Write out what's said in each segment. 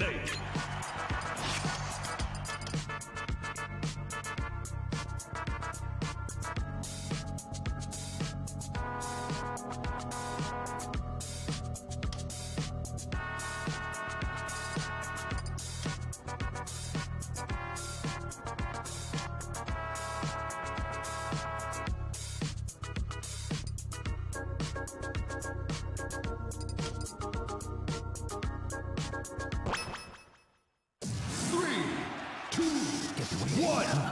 Eliminate. One,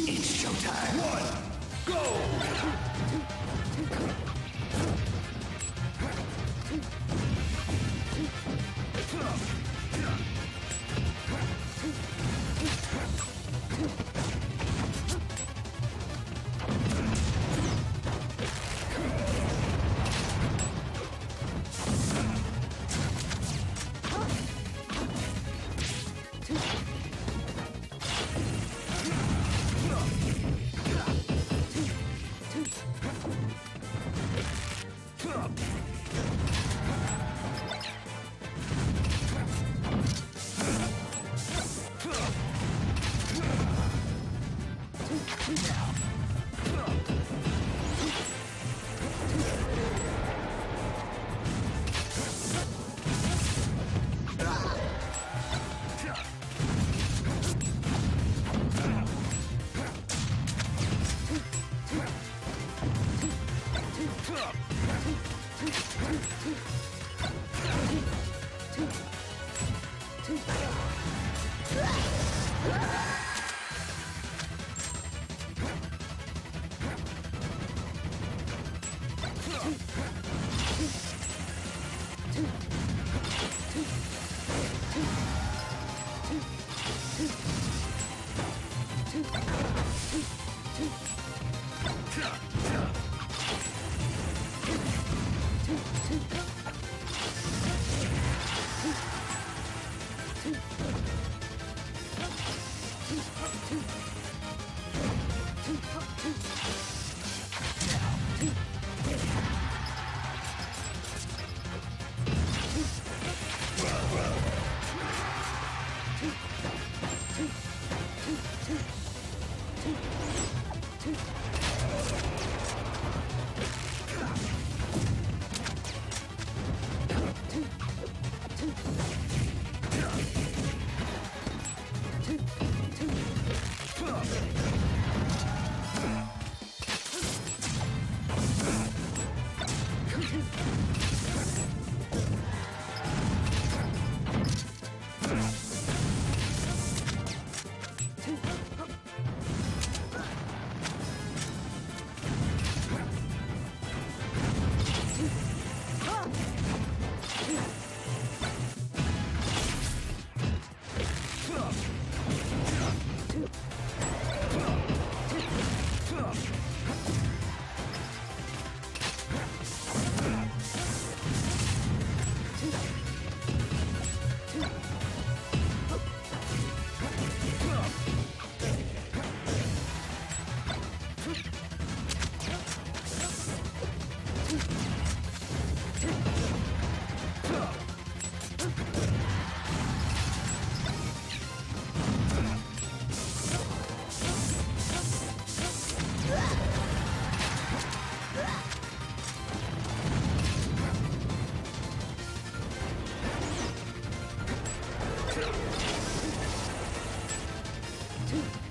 It's showtime. one, go! too.